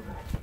September.